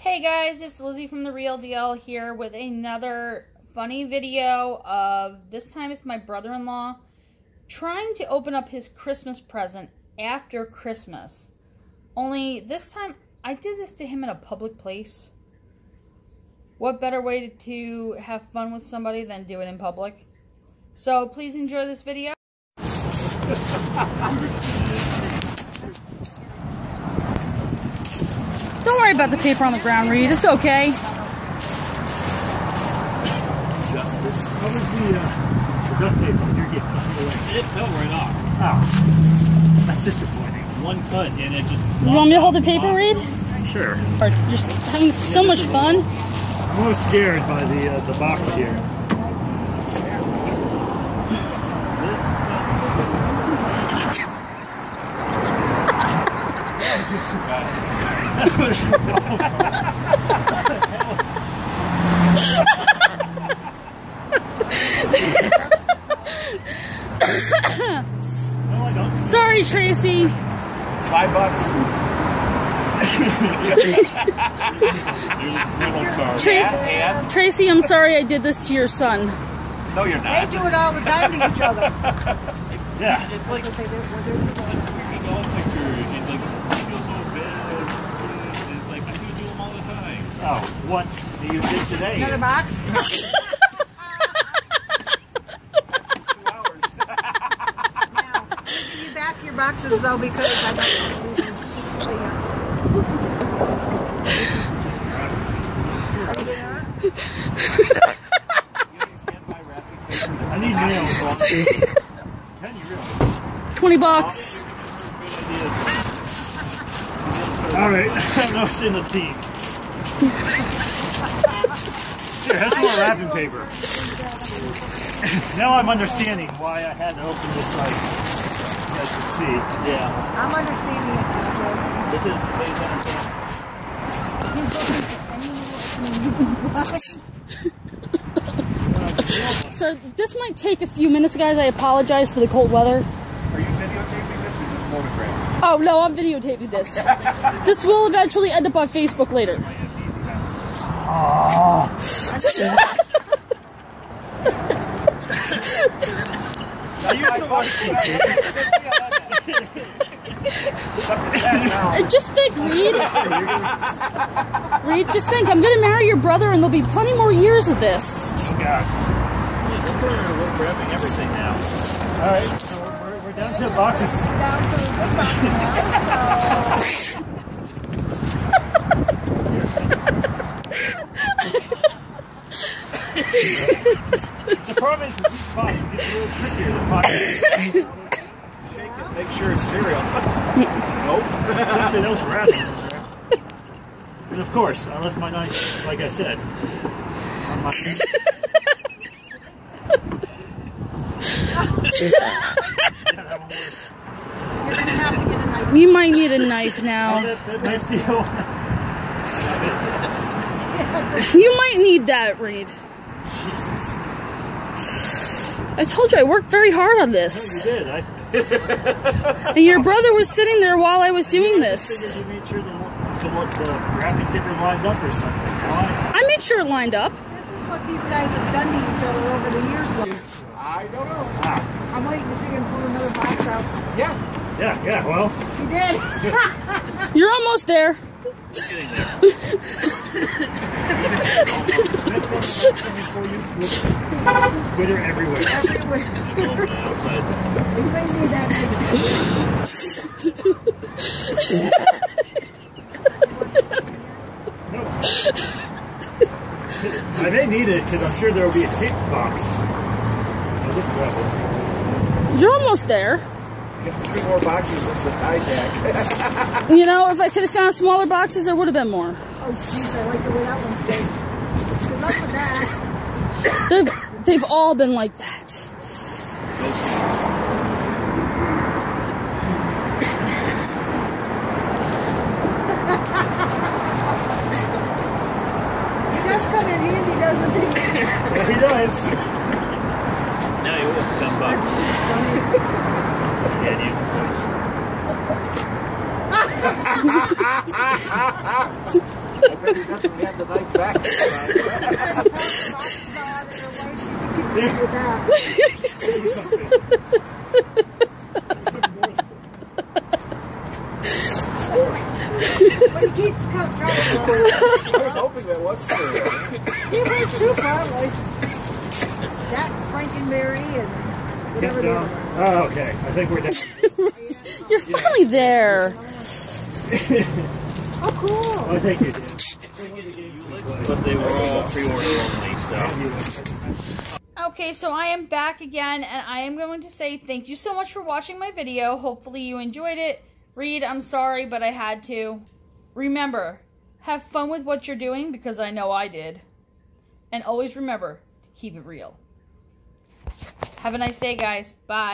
Hey guys, it's Lizzie from The Real Deal here with another funny video of, this time it's my brother-in-law, trying to open up his Christmas present after Christmas. Only this time, I did this to him in a public place. What better way to have fun with somebody than do it in public? So please enjoy this video. Don't about the paper on the ground, Reid. It's okay. Justice. How was the, uh, the duct tape on your gift? It fell right off. Oh, that's disappointing. One cut and it just. You want me to hold the paper, Reid? Sure. Or just having so much fun? I'm always scared by the uh, the box here. no, I don't. Tracy. Five bucks. Tra- Tracy, I'm sorry I did this to your son. No, you're not. They do it all the time to each other. Yeah. It's like They do- what they're a freaking dog like, I feel so bad. It's like, I do them all the time. Oh, what you did today? Another box? Two hours. Now, give you back your boxes though because I don't. I need nails. Can you really? 20 bucks. All right, no sin the team. Here, have some more wrapping paper. now I'm understanding why I had to open this like you guys can see. Yeah. I'm understanding it now, Joe. This is phase So this might take a few minutes, guys. I apologize for the cold weather. Are you videotaping this or just photographing? Oh, no, I'm videotaping this. this will eventually end up on Facebook later. Are you so Uh, Just think, Reid. Reid, just think. I'm going to marry your brother and there'll be plenty more years of this. Oh God. We're grabbing everything now. All right, so we're, we're down to the boxes. Down to the box now. The problem is with these boxes, it's a little trickier to find. Make sure it's cereal. nope. something else wrapping. And of course, I left my knife, like I said, on my. Yeah, that one works. You're gonna have to get a knife. You might need a knife now. That, that knife feel? You might need that, Reid. Jesus. I told you I worked very hard on this You this. did. I And your brother was sitting there while I was doing this. figured you made sure the, the, the wrapping paper lined up or something. Why? I made sure it lined up. This is what these guys have done to each other over the years. I don't know. Ah, I'm waiting to see him pull another box out. Yeah. yeah, yeah, well, He did. You're almost there. Getting there. spend some time before you glitter everywhere. Everywhere. Open it outside. You may need that. I may need it because I'm sure there will be a tape box on this level. You're almost there. Get three more boxes with the tie jack. You know, if I could have found smaller boxes, there would have been more. Oh, jeez, I like the way that one's going. Good luck with that. They've, they've all been like that. He does come in handy, doesn't he? Yeah, he does. Now you will ten bucks. Yeah, use it, please. I bet he doesn't have the knife back. But he keeps coming I was hoping that was true. He was too probably. That Frankenberry and whatever. Oh, okay. I think we're down. You're finally there. Oh, cool. I think you did. But they were all pre-order only, so. Okay, so I am back again, and I am going to say thank you so much for watching my video. Hopefully you enjoyed it. Reid, I'm sorry, but I had to. Remember, have fun with what you're doing, because I know I did. And always remember to keep it real. Have a nice day, guys. Bye.